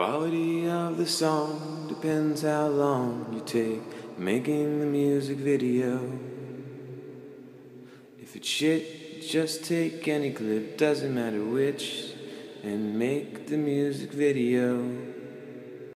quality of the song depends how long you take making the music video. If it's shit, just take any clip, doesn't matter which, and make the music video.